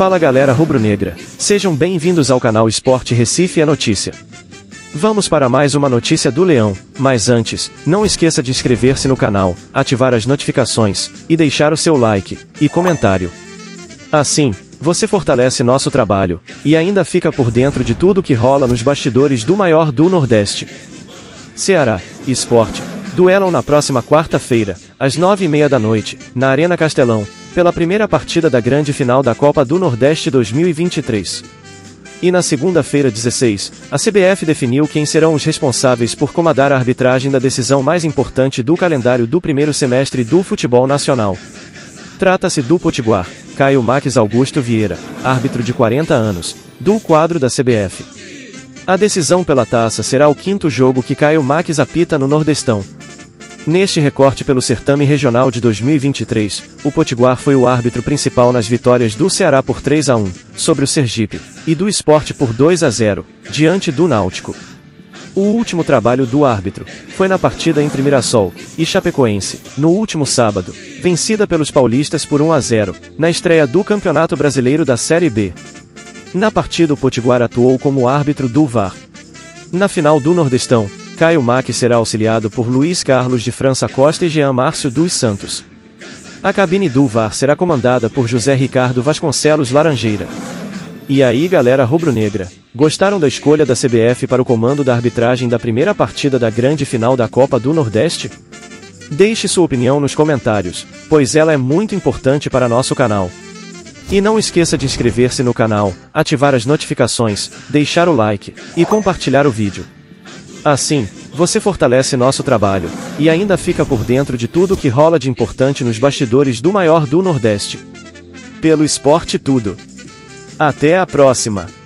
Fala galera rubro-negra, sejam bem-vindos ao canal Esporte Recife é Notícia. Vamos para mais uma notícia do Leão, mas antes, não esqueça de inscrever-se no canal, ativar as notificações, e deixar o seu like, e comentário. Assim, você fortalece nosso trabalho, e ainda fica por dentro de tudo que rola nos bastidores do maior do Nordeste. Ceará, Esporte, duelam na próxima quarta-feira, às nove e meia da noite, na Arena Castelão, pela primeira partida da grande final da Copa do Nordeste 2023. E na segunda-feira 16, a CBF definiu quem serão os responsáveis por comandar a arbitragem da decisão mais importante do calendário do primeiro semestre do futebol nacional. Trata-se do Potiguar, Caio Max Augusto Vieira, árbitro de 40 anos, do quadro da CBF. A decisão pela taça será o quinto jogo que Caio Max apita no Nordestão, Neste recorte pelo certame regional de 2023, o Potiguar foi o árbitro principal nas vitórias do Ceará por 3 a 1 sobre o Sergipe e do Esporte por 2 a 0 diante do Náutico. O último trabalho do árbitro foi na partida entre Mirassol e Chapecoense, no último sábado, vencida pelos paulistas por 1 a 0, na estreia do Campeonato Brasileiro da Série B. Na partida o Potiguar atuou como árbitro do VAR. Na final do Nordestão, Caio Mack será auxiliado por Luiz Carlos de França Costa e Jean Márcio dos Santos. A cabine do VAR será comandada por José Ricardo Vasconcelos Laranjeira. E aí galera rubro-negra, gostaram da escolha da CBF para o comando da arbitragem da primeira partida da grande final da Copa do Nordeste? Deixe sua opinião nos comentários, pois ela é muito importante para nosso canal. E não esqueça de inscrever-se no canal, ativar as notificações, deixar o like e compartilhar o vídeo. Assim, você fortalece nosso trabalho, e ainda fica por dentro de tudo que rola de importante nos bastidores do maior do Nordeste. Pelo esporte tudo. Até a próxima!